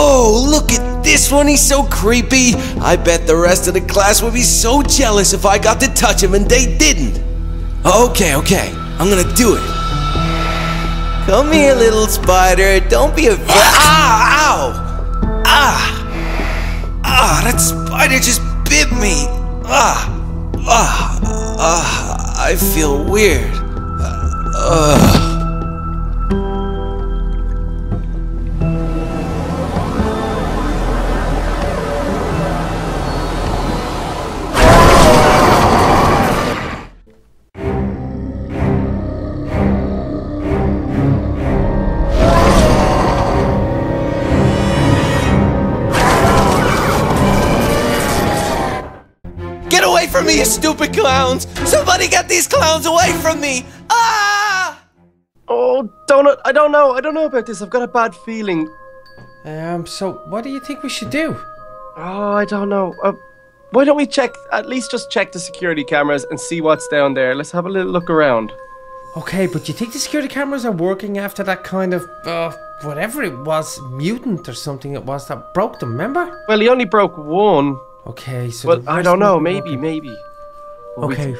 Oh, look at this one, he's so creepy. I bet the rest of the class would be so jealous if I got to touch him and they didn't. Okay, okay, I'm gonna do it. Come here, little spider, don't be afraid. Ah, ow! Ah! Ah, that spider just bit me. Ah! Ah! Ah! I feel weird. Ugh. Get from me, you stupid clowns! Somebody get these clowns away from me! Ah! Oh, Donut, I don't know. I don't know about this. I've got a bad feeling. Um, so what do you think we should do? Oh, I don't know. Uh, why don't we check, at least just check the security cameras and see what's down there? Let's have a little look around. Okay, but do you think the security cameras are working after that kind of, uh, whatever it was, mutant or something it was that broke them, remember? Well, he only broke one. Okay, so. Well, I don't know. Maybe, maybe. Well, we- Okay.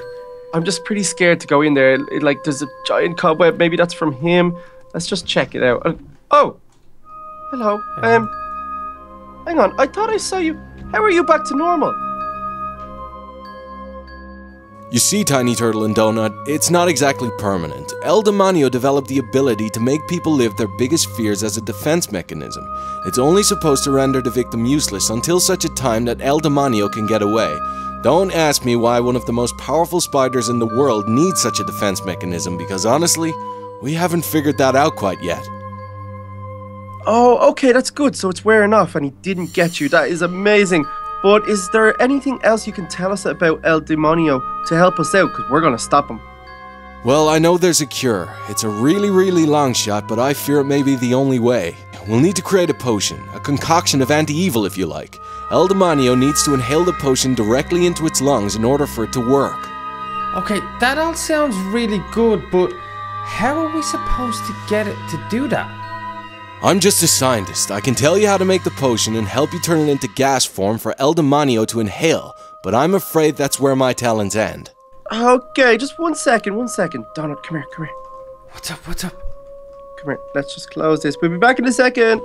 I'm just pretty scared to go in there. It- like, there's a giant cobweb. Maybe that's from him. Let's just check it out. Uh, oh, hello. Um, hang on. I thought I saw you. How are you back to normal? You see, Tiny Turtle and Donut, it's not exactly permanent. El Demonio developed the ability to make people live their biggest fears as a defense mechanism. It's only supposed to render the victim useless until such a time that El Demonio can get away. Don't ask me why one of the most powerful spiders in the world needs such a defense mechanism, because honestly, we haven't figured that out quite yet. Oh, okay, that's good. So it's wearing off and he didn't get you. That is amazing. But is there anything else you can tell us about El Demonio to help us out? Because we're going to stop him. Well, I know there's a cure. It's a really, really long shot, but I fear it may be the only way. We'll need to create a potion, a concoction of anti-evil if you like. El Demonio needs to inhale the potion directly into its lungs in order for it to work. Okay, that all sounds really good, but how are we supposed to get it to do that? I'm just a scientist. I can tell you how to make the potion and help you turn it into gas form for El Demonio to inhale, but I'm afraid that's where my talents end. Okay, just one second, one second. Donut, come here, come here. What's up? What's up? Come here. Let's just close this. We'll be back in a second.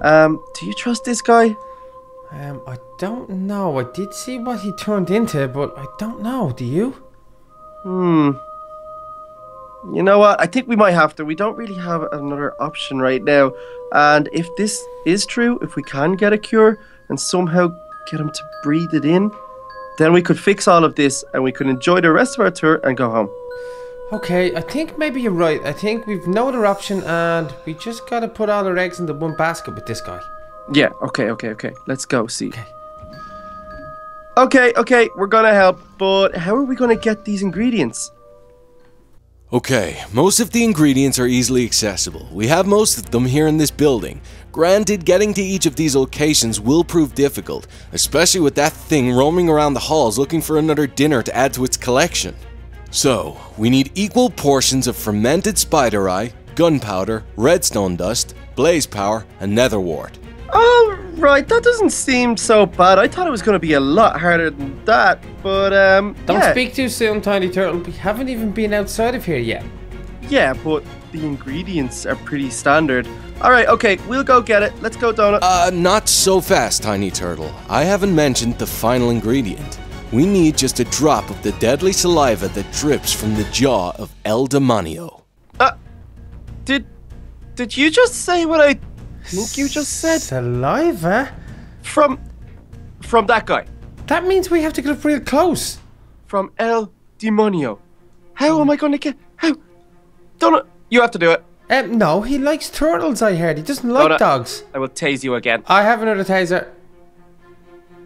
Um, do you trust this guy? Um, I don't know. I did see what he turned into, but I don't know. Do you? Hmm. You know what? I think we might have to. We don't really have another option right now. And if this is true, if we can get a cure and somehow get him to breathe it in, then we could fix all of this and we could enjoy the rest of our tour and go home. Okay, I think maybe you're right. I think we've no other option, and we just gotta put all our eggs into one basket with this guy. Yeah, okay, okay, okay. Let's go see. Okay. Okay, okay, we're gonna help, but how are we gonna get these ingredients? Okay, most of the ingredients are easily accessible. We have most of them here in this building. Granted, getting to each of these locations will prove difficult, especially with that thing roaming around the halls looking for another dinner to add to its collection. So, we need equal portions of fermented spider eye, gunpowder, redstone dust, blaze powder, and netherwort. Oh, right, that doesn't seem so bad. I thought it was gonna be a lot harder than that, but um. Don't yeah. speak too soon, Tiny Turtle. We haven't even been outside of here yet. Yeah, but the ingredients are pretty standard. All right, okay, we'll go get it. Let's go, Donut. Uh, not so fast, Tiny Turtle. I haven't mentioned the final ingredient. We need just a drop of the deadly saliva that drips from the jaw of El Demonio. Uh, did did you just say what I think you just said? Saliva? From from that guy, That means we have to get up real close. from El Demonio. How am I going to get? How? Donut, you have to do it. Um, no, he likes turtles, I heard. He doesn't like Donut. dogs. I will tase you again. I have another taser.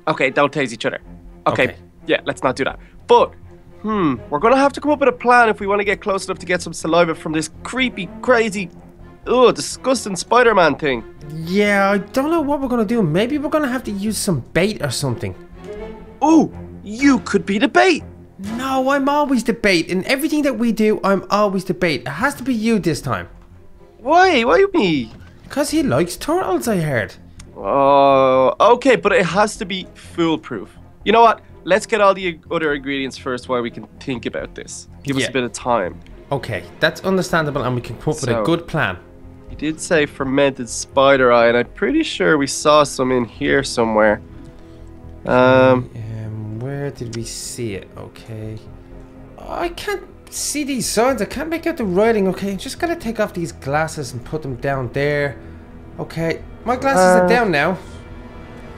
Okay, don't tase each other. Okay, Okay. yeah, let's not do that. But, hmm, we're gonna have to come up with a plan if we want to get close enough to get some saliva from this creepy, crazy, ugh, disgusting Spider-Man thing. Yeah, I don't know what we're gonna do. Maybe we're gonna have to use some bait or something. Oh, you could be the bait. No, I'm always the bait. In everything that we do, I'm always the bait. It has to be you this time. Why? Why me? Because he likes turtles, I heard. Oh, okay, but it has to be foolproof. You know what? Let's get all the other ingredients first while we can think about this. Give us a bit of time. Okay, that's understandable, and we can come up with a good plan. You did say fermented spider eye, and I'm pretty sure we saw some in here somewhere. Um, Um, where did we see it? Okay. I can't see these signs. I can't make out the writing. Okay, I'm just gonna take off these glasses and put them down there. Okay, my glasses are Uh, down now.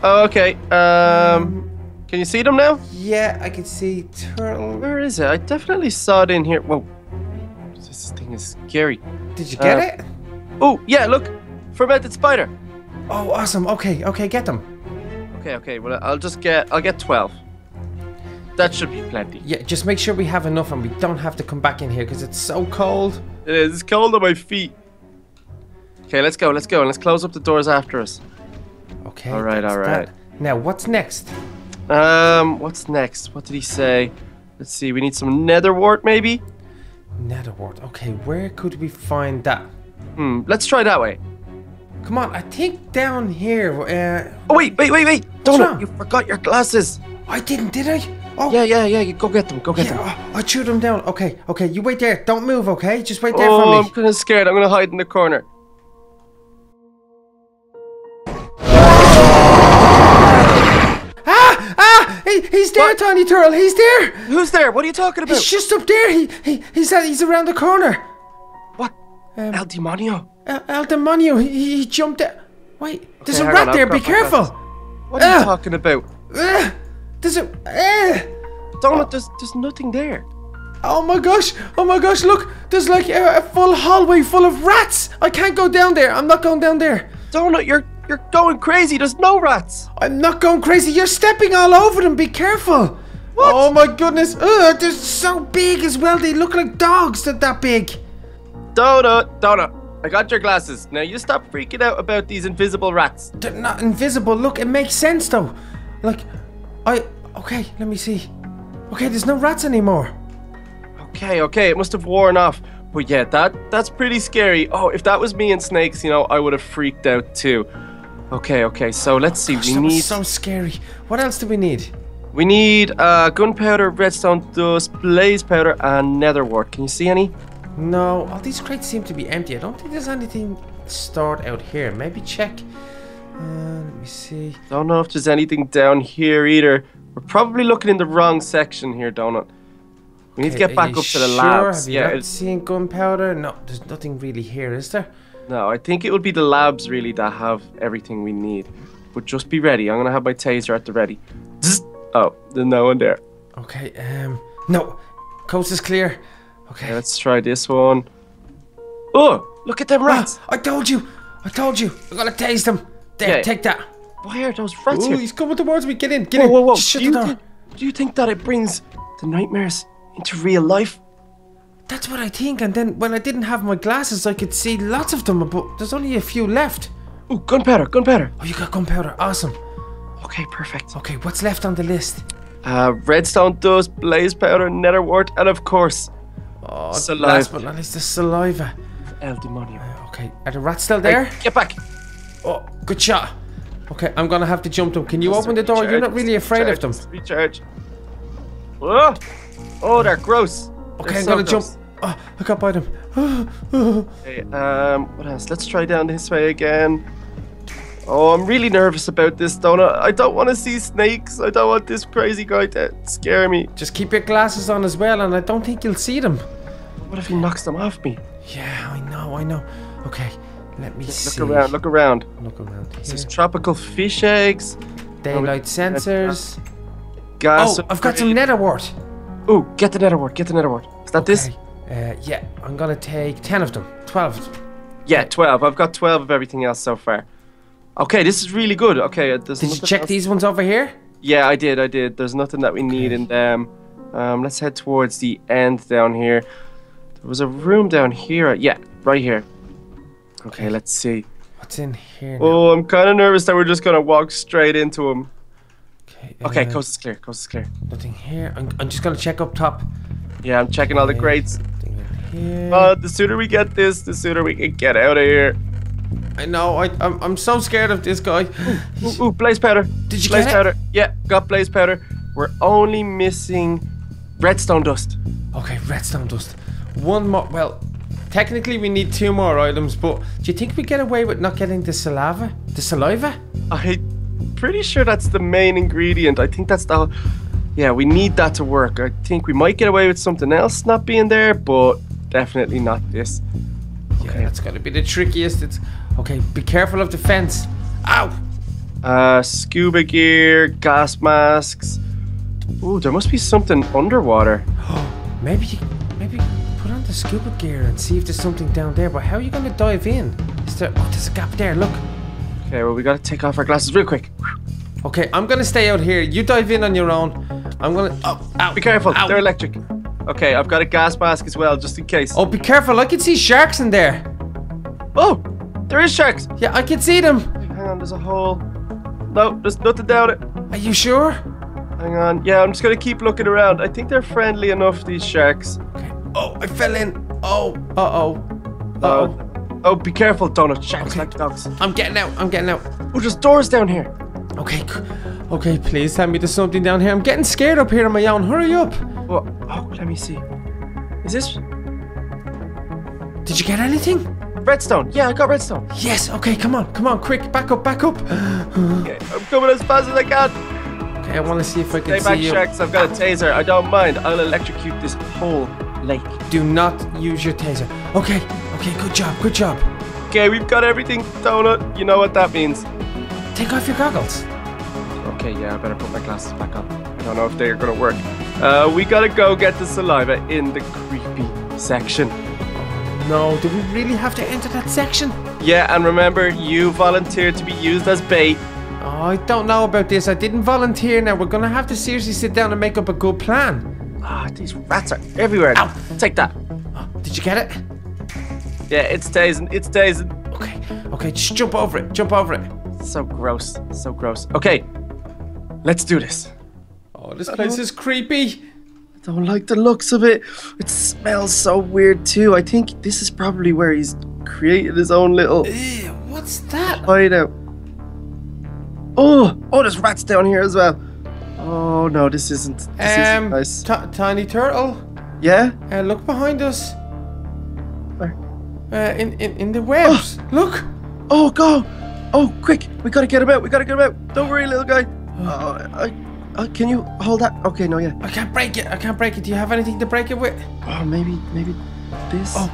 oh, okay. Um, can you see them now? Yeah, I can see turtle. Where is it? I definitely saw it in here. Whoa. This thing is scary. Did you get uh, it? Oh, yeah, look. Fermented spider. Oh, awesome. Okay, okay, get them. Okay, okay. Well, I'll just get. I'll get twelve. That should be plenty. Yeah, just make sure we have enough and we don't have to come back in here because it's so cold. It is. It's cold on my feet. Okay, let's go. Let's go, and let's close up the doors after us. Okay. All right, all right. that. Now, what's next? Um, what's next? What did he say? Let's see. We need some netherwort, maybe. Netherwort. Okay, where could we find that? Hmm. Let's try that way. Come on, I think down here. Uh, Oh wait, wait, wait, wait! Donut, you forgot your glasses. I didn't, did I? Oh, Yeah, yeah, yeah. You go get them. Go get them. yeah. I threw them down. Okay, okay. You wait there. Don't move. Okay, just wait there Oh, for me. I'm kind of scared. I'm gonna hide in the corner. Ah, ah! He, he's there, What? Tiny Turtle. He's there. Who's there? What are you talking about? He's just up there. He, he he's he's around the corner. Um, El Demonio. El, El Demonio. He, he jumped there. Wait, there's a rat on, there. Be careful. What are you Ah. talking about? Ah, there's a. ah. Donut, there's, there's nothing there. Oh my gosh! Oh my gosh! Look, there's like a, a full hallway full of rats. I can't go down there. I'm not going down there. Donut, you're you're going crazy. There's no rats. I'm not going crazy. You're stepping all over them. Be careful. What? Oh my goodness. Ugh, they're so big as well. They look like dogs. They're that big. Donut, Donut. I got your glasses. Now you stop freaking out about these invisible rats. They're not invisible. Look, it makes sense though. Like, I. Okay, let me see. Okay, there's no rats anymore. Okay, okay, it must have worn off. But yeah, that that's pretty scary. Oh, if that was me and snakes, you know, I would have freaked out too. Okay, okay, so let's see. Gosh, we need so scary. What else do we need? we need uh, gunpowder, redstone dust, blaze powder, and netherwort. Can you see any? No, all these crates seem to be empty. I don't think there's anything stored out here. Maybe check. Uh, let me see. Don't know if there's anything down here either. We're probably looking in the wrong section here, Donut. We need to get back up to the sure? labs. Have you Yeah, not seen gunpowder? No, there's nothing really here, is there? no, I think it would be the labs really that have everything we need. But just be ready. I'm gonna have my taser at the ready. Zzz. Oh, there's no one there. Okay, um, no. Coast is clear. Okay. Let's try this one. Oh, look at them rats. Ah, I told you! I told you! I'm gonna taste them! There, Yeah. take that! Why are those rats Ooh, here? he's coming towards me! Get in! Get Whoa, in! whoa, whoa. Just shut Do the you, door! do you think that it brings the nightmares into real life? That's what I think, and then when I didn't have my glasses, I could see lots of them, but there's only a few left. Ooh, gunpowder, gunpowder. Oh, you got gunpowder. Awesome. Okay, perfect. Okay, what's left on the list? Uh, redstone dust, blaze powder, netherwort, and of course, Oh, Saliva. last but not least, the saliva. El Demonio. Okay, are the rats still there? Hey, get back. Oh, good shot. Okay, I'm gonna have to jump them. Can you open the door? You're not really afraid of them. Recharge. Oh, oh, they're gross. Okay, They're I'm so gonna jump. gross. Oh, I got by them. Okay, um, what else? Let's try down this way again. Oh, I'm really nervous about this, Donut. I don't want to see snakes. I don't want this crazy guy to scare me. Just keep your glasses on as well, and I don't think you'll see them. What if he knocks them off me? Yeah, I know, I know. Okay, let me see. Look around, look around. Look around This here. is tropical fish eggs, Daylight sensors. gas. Oh, I've got some netherwort. Ooh, get the netherwort, get the netherwort. Is that this? Uh, yeah, I'm gonna take 10 of them. 12. Yeah, 12. I've got 12 of everything else so far. Okay, this is really good. Okay, uh, there's Did you check else- these ones over here? Yeah, I did, I did. There's nothing that we need in them. Um, let's head towards the end down here. There was a room down here. Yeah, right here. Okay, let's see. What's in here? now? Oh, I'm kind of nervous that we're just gonna walk straight into him. Okay, Okay, uh, coast is clear. Coast is clear. Nothing here. I'm, I'm just gonna check up top. Yeah, I'm checking all the crates. Uh, the sooner we get this, the sooner we can get out of here. I know. I, I'm, I'm so scared of this guy. Ooh, ooh, blaze powder. Did you blaze get it? powder? Yeah, got blaze powder. We're only missing redstone dust. Okay, redstone dust. One more. Well, technically we need two more items, but do you think we get away with not getting the saliva? The saliva? I'm pretty sure that's the main ingredient. I think that's the. Yeah, we need that to work. I think we might get away with something else not being there, but definitely not this. Yeah, that's gotta be the trickiest. It's okay. Be careful of the fence. Ow! Uh, scuba gear, gas masks. Ooh, there must be something underwater. Maybe, maybe the scuba gear and see if there's something down there. But how are you gonna dive in? Is there? Oh, there's a gap there. Look. Okay, well, we gotta take off our glasses real quick. Okay, I'm gonna stay out here. You dive in on your own. I'm gonna. Oh, ow! Be careful, Ow. they're electric. Okay, I've got a gas mask as well, just in case. Oh, be careful! I can see sharks in there. Oh, there is sharks. Yeah, I can see them. Hang on, there's a hole. No, there's nothing down it. Are you sure? Hang on. Yeah, I'm just gonna keep looking around. I think they're friendly enough, these sharks. Okay. Oh, I fell in. Oh, uh oh. Uh Oh, be careful, Donut. Sharks Okay. like dogs. I'm getting out. I'm getting out. Oh, there's doors down here. Okay. Okay, please tell me there's something down here. I'm getting scared up here on my own. Hurry up. Oh, oh, let me see. Is this Did you get anything? redstone? Yeah, I got redstone. Yes. Okay, come on. Come on, quick. Back up. Back up. Okay, I'm coming as fast as I can. Okay, I want to see if I can Stay see back, you. sharks. I've got a taser. I don't mind. I'll electrocute this whole lake. Do not use your taser. Okay. Okay, good job. Good job. Okay, we've got everything, Donut. You know what that means. Take off your goggles. Okay, yeah, I better put my glasses back on. I don't know if they're gonna work. Uh, we gotta go get the saliva in the creepy section. No, do we really have to enter that section? Yeah, and remember, you volunteered to be used as bait. Oh, I don't know about this. I didn't volunteer now. We're gonna have to seriously sit down and make up a good plan. Ah, these rats are everywhere. Ow. Take that. Oh, did you get it? Yeah, it's tasing. It's tasing. Okay, okay, just jump over it. Jump over it. So gross. So gross. Okay, let's do this. Oh, this place is creepy. I don't like the looks of it. It smells so weird too. I think this is probably where he's created his own little Ew, what's that? hideout. Oh, oh, there's rats down here as well. Oh no, this isn't. This Um, isn't nice. Ti- tiny turtle. Yeah. Uh, look behind us. Where? Uh, in, in in the webs. Look. Oh, go! Oh, quick! We gotta get him out. We gotta get him out. Don't worry, little guy. Uh, I, uh, can you hold that? Okay, no, yeah. I can't break it. I can't break it. Do you have anything to break it with? Oh, maybe, maybe this. Oh,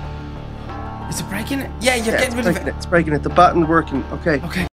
Is it breaking it? Yeah, you're yeah, it's getting rid of breaking it. it. It's breaking it. The button working. Okay. Okay.